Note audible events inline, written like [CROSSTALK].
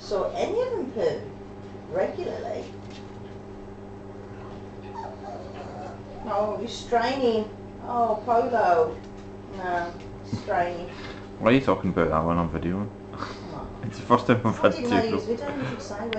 So saw any of them poo regularly. Oh, you're straining. Oh, Polo. No, straining. Why are you talking about that when I'm videoing? [LAUGHS] It's the first time I've had to.